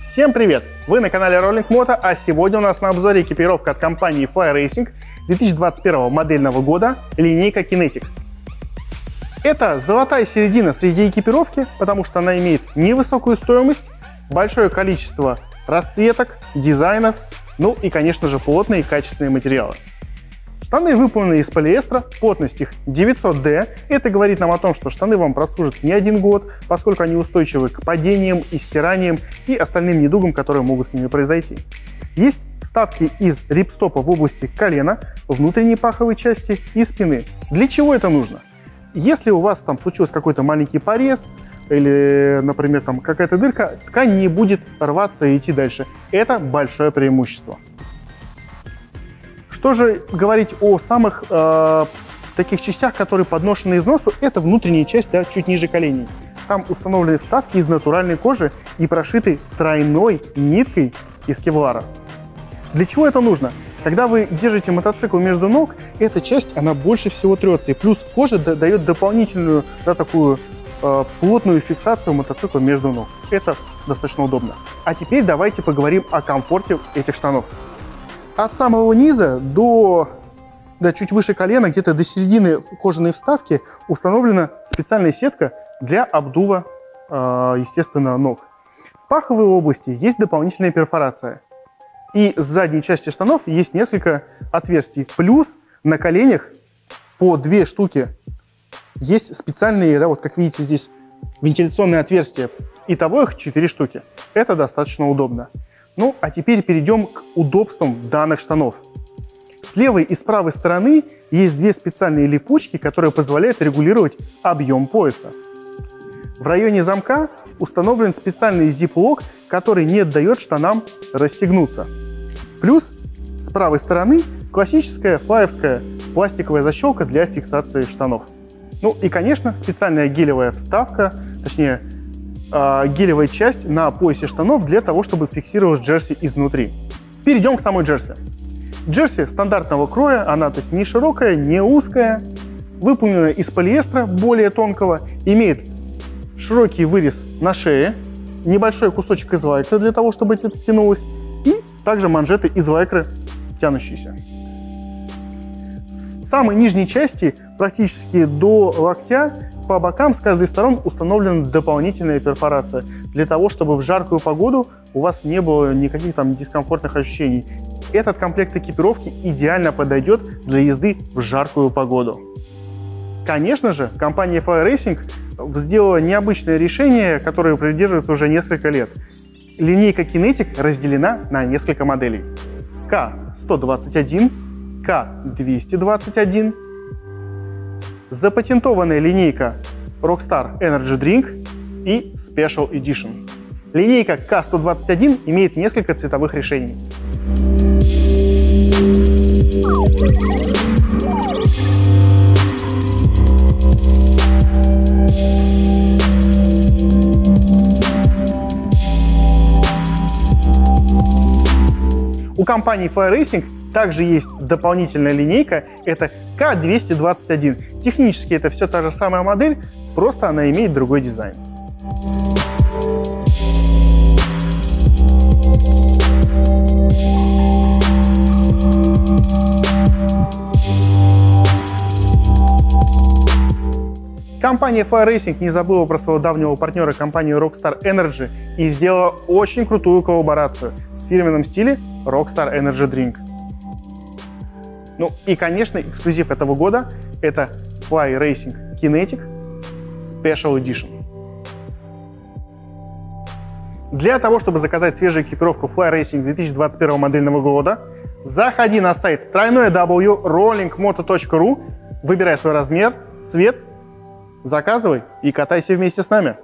Всем привет! Вы на канале Rolling Moto, а сегодня у нас на обзоре экипировка от компании Fly Racing 2021 модельного года линейка Kinetic. Это золотая середина среди экипировки, потому что она имеет невысокую стоимость, большое количество расцветок, дизайнов, ну и, конечно же, плотные и качественные материалы. Штаны выполнены из полиэстера, плотность их 900D. Это говорит нам о том, что штаны вам прослужат не один год, поскольку они устойчивы к падениям и стираниям и остальным недугам, которые могут с ними произойти. Есть вставки из рипстопа в области колена, внутренней паховой части и спины. Для чего это нужно? Если у вас там случился какой-то маленький порез, или, например, там какая-то дырка, ткань не будет рваться и идти дальше. Это большое преимущество. Что же говорить о самых э, таких частях, которые подношены износу, это внутренняя часть, да, чуть ниже коленей. Там установлены вставки из натуральной кожи и прошиты тройной ниткой из кевлара. Для чего это нужно? Когда вы держите мотоцикл между ног, эта часть, она больше всего трется. И плюс кожа дает дополнительную, да, такую э, плотную фиксацию мотоцикла между ног. Это достаточно удобно. А теперь давайте поговорим о комфорте этих штанов. От самого низа до, до чуть выше колена, где-то до середины кожаной вставки, установлена специальная сетка для обдува, э, естественно, ног. В паховой области есть дополнительная перфорация. И с задней части штанов есть несколько отверстий. Плюс на коленях по две штуки есть специальные, да, вот как видите здесь, вентиляционные отверстия. Итого их 4 штуки. Это достаточно удобно. Ну, а теперь перейдем к удобствам данных штанов. С левой и с правой стороны есть две специальные липучки, которые позволяют регулировать объем пояса. В районе замка установлен специальный зип-лок, который не дает штанам расстегнуться. Плюс с правой стороны классическая флаевская пластиковая защелка для фиксации штанов. Ну и, конечно, специальная гелевая вставка, точнее э, гелевая часть на поясе штанов для того, чтобы фиксировать джерси изнутри. Перейдем к самой джерси. Джерси стандартного кроя, она то есть не широкая, не узкая, выполнена из полиэстера более тонкого, имеет широкий вырез на шее, небольшой кусочек из лайкры для того, чтобы это тянулось, и также манжеты из лайкры тянущиеся. Самой нижней части, практически до локтя, по бокам с каждой стороны установлена дополнительная перфорация для того, чтобы в жаркую погоду у вас не было никаких там дискомфортных ощущений. Этот комплект экипировки идеально подойдет для езды в жаркую погоду. Конечно же, компания Fly Racing сделала необычное решение, которое придерживается уже несколько лет. Линейка Kinetic разделена на несколько моделей. К121, К221, запатентованная линейка Rockstar Energy Drink и Special Edition. Линейка K121 имеет несколько цветовых решений. У компании Fly Racing также есть дополнительная линейка, это K221. Технически это все та же самая модель, просто она имеет другой дизайн. Компания Fire Racing не забыла про своего давнего партнера компанию Rockstar Energy и сделала очень крутую коллаборацию с фирменным стиле Rockstar Energy Drink. Ну и, конечно, эксклюзив этого года — это Fly Racing Kinetic Special Edition. Для того, чтобы заказать свежую экипировку Fly Racing 2021 модельного года, заходи на сайт тройное w rollingmoto.ru, выбирай свой размер, цвет, заказывай и катайся вместе с нами.